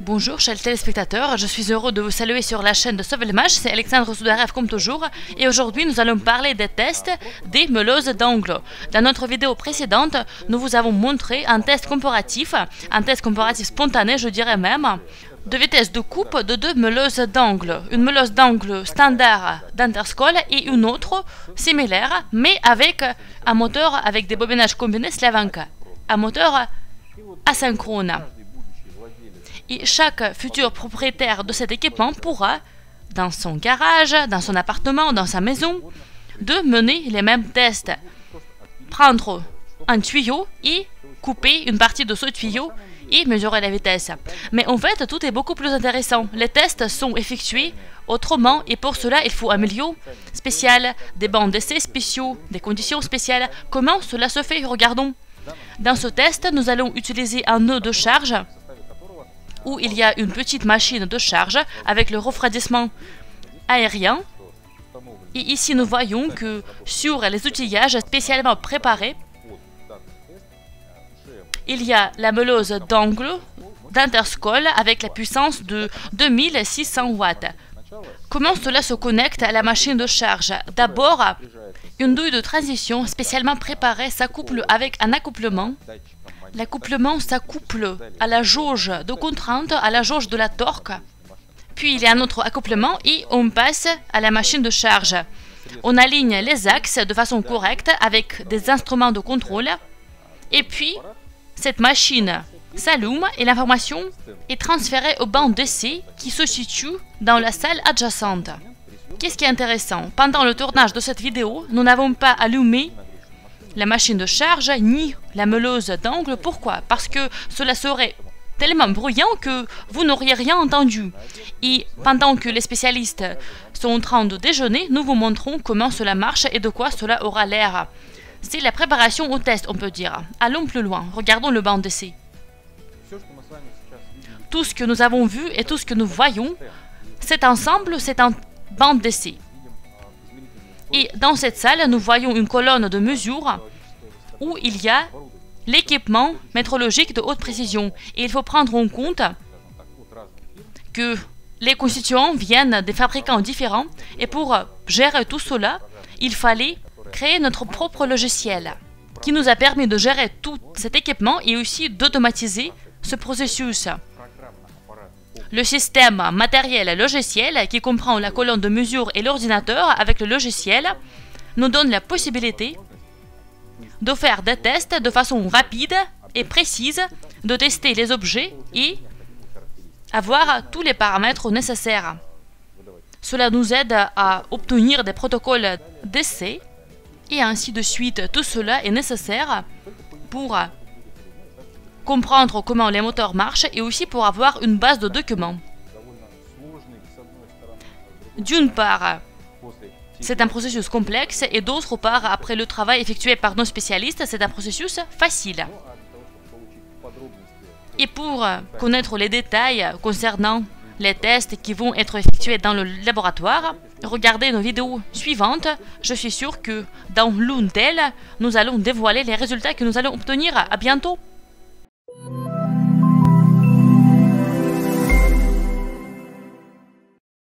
Bonjour chers téléspectateurs, je suis heureux de vous saluer sur la chaîne de Sauvelmage, c'est Alexandre Soudarev comme toujours. Et aujourd'hui nous allons parler des tests des meuleuses d'angle. Dans notre vidéo précédente, nous vous avons montré un test comparatif, un test comparatif spontané je dirais même, de vitesse de coupe de deux meuleuses d'angle, une meuleuse d'angle standard d'Interscol et une autre similaire mais avec un moteur avec des bobinages combinés Slavanka, un moteur asynchrone et chaque futur propriétaire de cet équipement pourra, dans son garage, dans son appartement, dans sa maison, de mener les mêmes tests. Prendre un tuyau et couper une partie de ce tuyau et mesurer la vitesse. Mais en fait, tout est beaucoup plus intéressant. Les tests sont effectués autrement et pour cela, il faut un milieu spécial, des bancs d'essai spéciaux, des conditions spéciales. Comment cela se fait? Regardons. Dans ce test, nous allons utiliser un nœud de charge où il y a une petite machine de charge avec le refroidissement aérien. Et ici, nous voyons que sur les outillages spécialement préparés, il y a la meuleuse d'angle d'Interscol avec la puissance de 2600 watts. Comment cela se connecte à la machine de charge? D'abord, une douille de transition spécialement préparée s'accouple avec un accouplement L'accouplement s'accouple à la jauge de contrainte, à la jauge de la torque. Puis il y a un autre accouplement et on passe à la machine de charge. On aligne les axes de façon correcte avec des instruments de contrôle. Et puis, cette machine s'allume et l'information est transférée au banc d'essai qui se situe dans la salle adjacente. Qu'est-ce qui est intéressant? Pendant le tournage de cette vidéo, nous n'avons pas allumé la machine de charge ni la meuleuse d'angle. Pourquoi? Parce que cela serait tellement bruyant que vous n'auriez rien entendu. Et pendant que les spécialistes sont en train de déjeuner, nous vous montrons comment cela marche et de quoi cela aura l'air. C'est la préparation au test, on peut dire. Allons plus loin, regardons le banc d'essai. Tout ce que nous avons vu et tout ce que nous voyons, cet ensemble, c'est un banc d'essai. Et dans cette salle, nous voyons une colonne de mesure où il y a l'équipement métrologique de haute précision. Et il faut prendre en compte que les constituants viennent des fabricants différents et pour gérer tout cela, il fallait créer notre propre logiciel qui nous a permis de gérer tout cet équipement et aussi d'automatiser ce processus. Le système matériel logiciel, qui comprend la colonne de mesure et l'ordinateur avec le logiciel, nous donne la possibilité de faire des tests de façon rapide et précise, de tester les objets et avoir tous les paramètres nécessaires. Cela nous aide à obtenir des protocoles d'essai et ainsi de suite. Tout cela est nécessaire pour comprendre comment les moteurs marchent et aussi pour avoir une base de documents. D'une part, c'est un processus complexe et d'autre part, après le travail effectué par nos spécialistes, c'est un processus facile. Et pour connaître les détails concernant les tests qui vont être effectués dans le laboratoire, regardez nos vidéos suivantes. Je suis sûr que dans l'une d'elles, nous allons dévoiler les résultats que nous allons obtenir. À bientôt